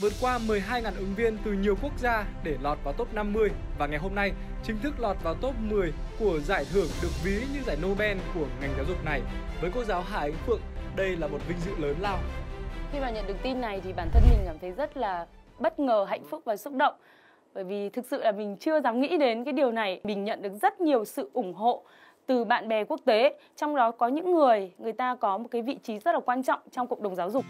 vượt qua 12.000 ứng viên từ nhiều quốc gia để lọt vào top 50 và ngày hôm nay chính thức lọt vào top 10 của giải thưởng được ví như giải Nobel của ngành giáo dục này. Với cô giáo Hà Ánh Phượng, đây là một vinh dự lớn lao. Khi mà nhận được tin này thì bản thân mình cảm thấy rất là bất ngờ, hạnh phúc và xúc động. Bởi vì thực sự là mình chưa dám nghĩ đến cái điều này. Mình nhận được rất nhiều sự ủng hộ từ bạn bè quốc tế, trong đó có những người người ta có một cái vị trí rất là quan trọng trong cộng đồng giáo dục.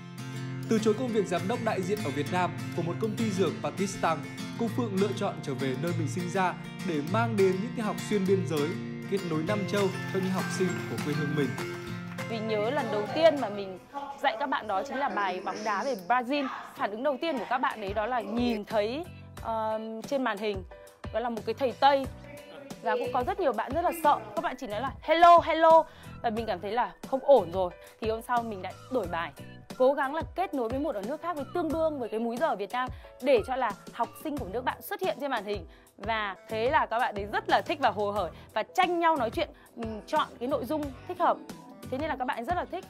Từ chối công việc giám đốc đại diện ở Việt Nam của một công ty dược Pakistan, cô Phượng lựa chọn trở về nơi mình sinh ra để mang đến những tiết học xuyên biên giới, kết nối Nam châu cho những học sinh của quê hương mình. Vì nhớ lần đầu tiên mà mình dạy các bạn đó chính là bài bóng đá về Brazil. Phản ứng đầu tiên của các bạn ấy đó là nhìn thấy uh, trên màn hình đó là một cái thầy Tây. Và cũng có rất nhiều bạn rất là sợ. Các bạn chỉ nói là hello hello. Và mình cảm thấy là không ổn rồi. Thì hôm sau mình đã đổi bài cố gắng là kết nối với một ở nước khác với tương đương với cái múi giờ ở Việt Nam để cho là học sinh của nước bạn xuất hiện trên màn hình và thế là các bạn ấy rất là thích và hồ hởi và tranh nhau nói chuyện ừ, chọn cái nội dung thích hợp thế nên là các bạn ấy rất là thích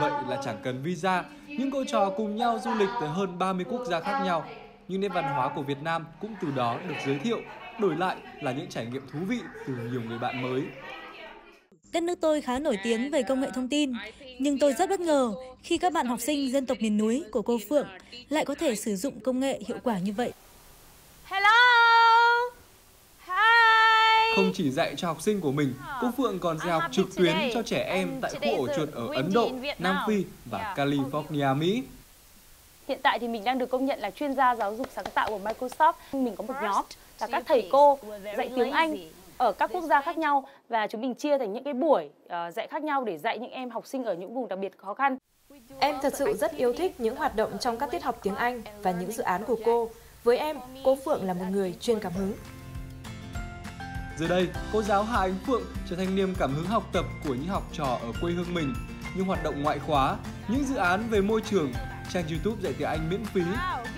Vậy là chẳng cần visa, những cô trò cùng nhau du lịch tới hơn 30 quốc gia khác nhau. Nhưng nét văn hóa của Việt Nam cũng từ đó được giới thiệu, đổi lại là những trải nghiệm thú vị từ nhiều người bạn mới. Đất nước tôi khá nổi tiếng về công nghệ thông tin, nhưng tôi rất bất ngờ khi các bạn học sinh dân tộc miền núi của cô Phượng lại có thể sử dụng công nghệ hiệu quả như vậy. Hello! Hi! Không chỉ dạy cho học sinh của mình, cô Phượng còn dạy học trực tuyến cho trẻ em tại khu ổ chuột ở Ấn Độ, Nam Phi và California, Mỹ. Hiện tại thì mình đang được công nhận là chuyên gia giáo dục sáng tạo của Microsoft. Mình có một nhóm là các thầy cô dạy tiếng Anh ở các quốc gia khác nhau và chúng mình chia thành những cái buổi uh, dạy khác nhau để dạy những em học sinh ở những vùng đặc biệt khó khăn. Em thật sự rất yêu thích những hoạt động trong các tiết học tiếng Anh và những dự án của cô. Với em, cô Phượng là một người chuyên cảm hứng. Giờ đây, cô giáo Hà Ánh Phượng trở thành niềm cảm hứng học tập của những học trò ở quê hương mình. Những hoạt động ngoại khóa, những dự án về môi trường, trang YouTube dạy tiếng Anh miễn phí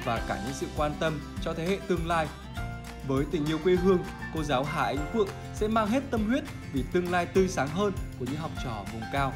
và cả những sự quan tâm cho thế hệ tương lai với tình yêu quê hương, cô giáo Hà Ánh Phượng sẽ mang hết tâm huyết vì tương lai tươi sáng hơn của những học trò vùng cao.